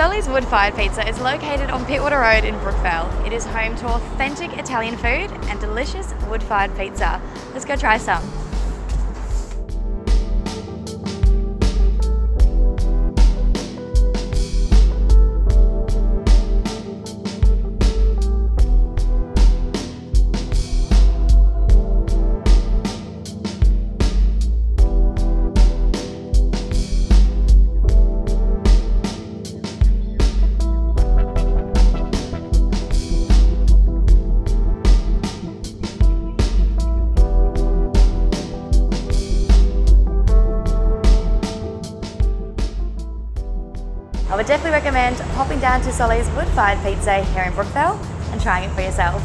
Solly's Wood Fired Pizza is located on Pittwater Road in Brookvale. It is home to authentic Italian food and delicious wood fired pizza. Let's go try some. I would definitely recommend popping down to Solly's Wood Fired Pizza here in Brookvale and trying it for yourself.